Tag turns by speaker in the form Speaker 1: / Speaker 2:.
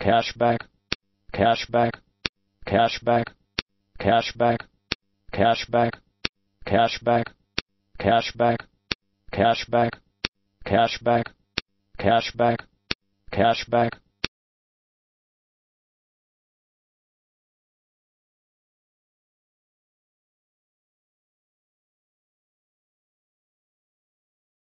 Speaker 1: cashback, cashback, cashback, cashback, cashback, cashback, cashback, cashback, cashback, cashback, cashback,